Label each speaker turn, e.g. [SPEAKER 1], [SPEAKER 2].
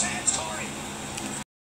[SPEAKER 1] transform.